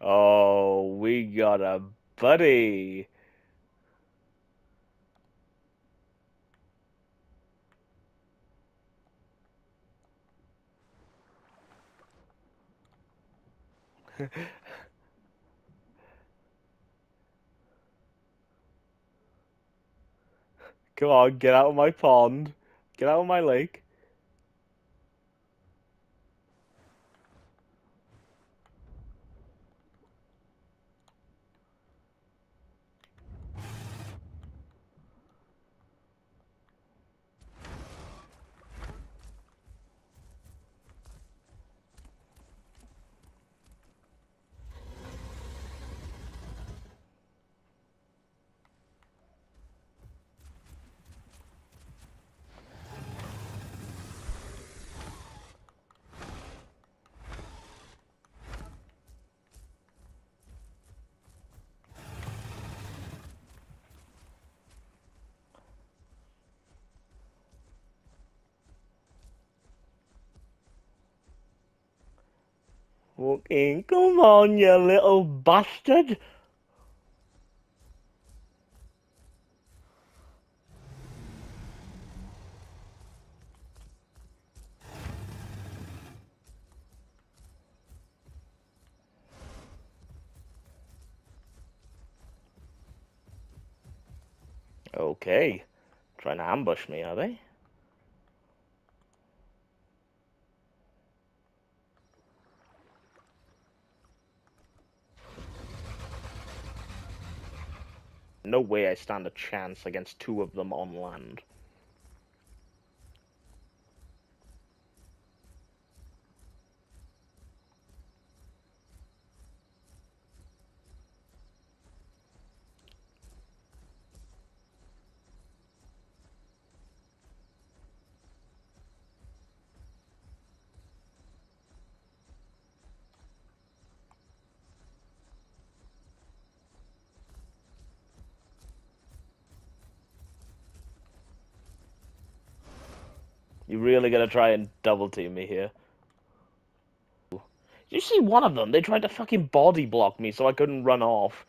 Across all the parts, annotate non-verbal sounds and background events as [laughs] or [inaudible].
Oh, we got a buddy. [laughs] Come on, get out of my pond. Get out of my lake. Fucking come on, you little bastard. Okay. Trying to ambush me, are they? No way I stand a chance against two of them on land. You really gonna try and double team me here? You see one of them? They tried to fucking body block me so I couldn't run off.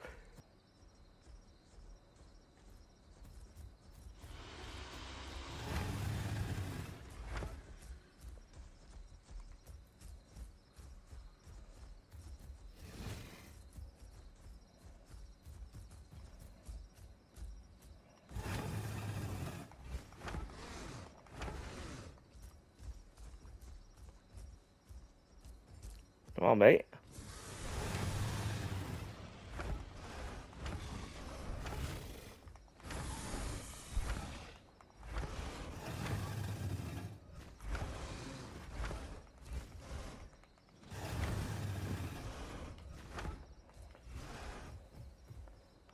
Come on, mate.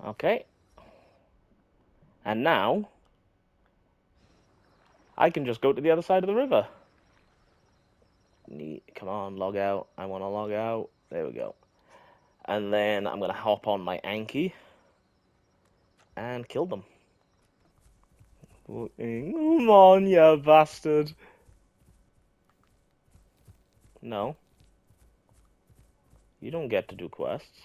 Okay. And now, I can just go to the other side of the river. Come on, log out. I want to log out. There we go. And then I'm going to hop on my Anki and kill them. Come on, you bastard. No. You don't get to do quests.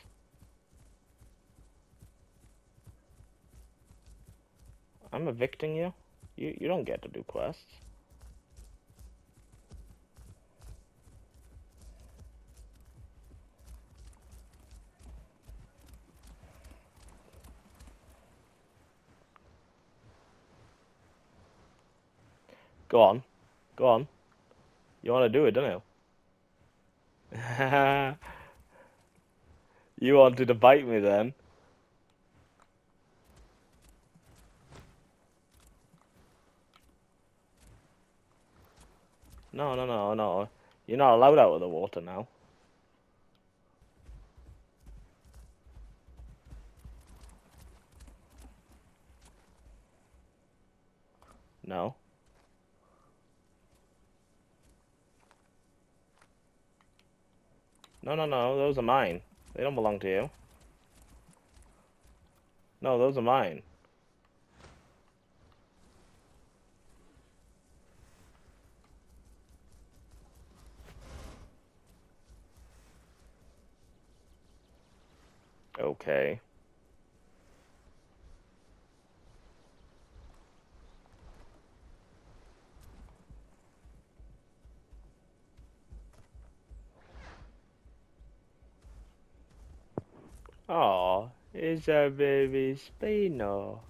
I'm evicting you. You you don't get to do quests. Go on. Go on. You want to do it, don't you? [laughs] you wanted to bite me then. No, no, no, no. You're not allowed out of the water now. No. No, no, no, those are mine. They don't belong to you. No, those are mine. Okay. Oh, it's a baby Spino.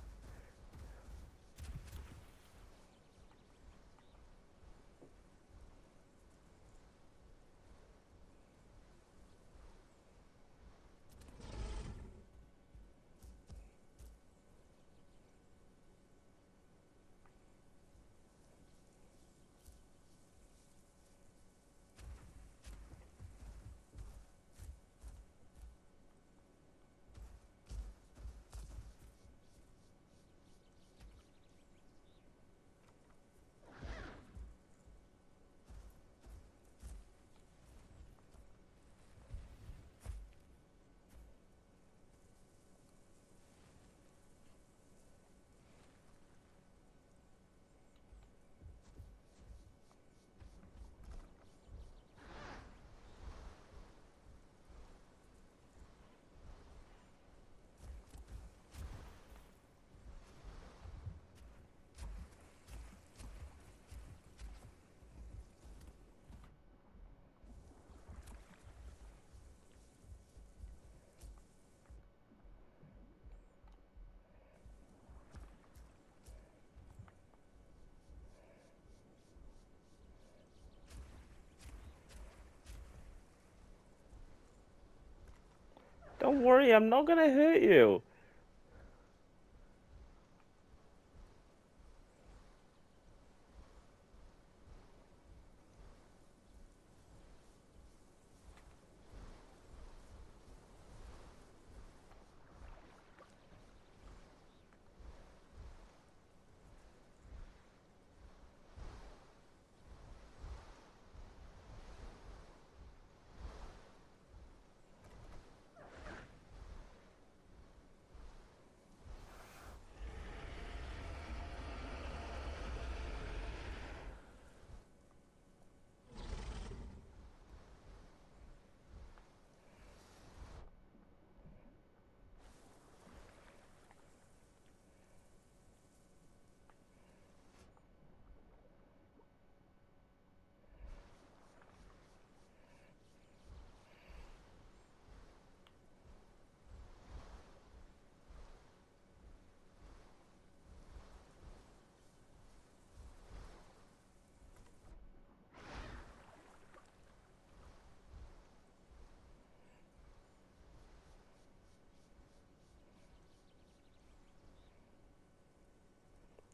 Don't worry, I'm not gonna hurt you.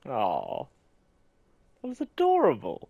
Oh, that was adorable.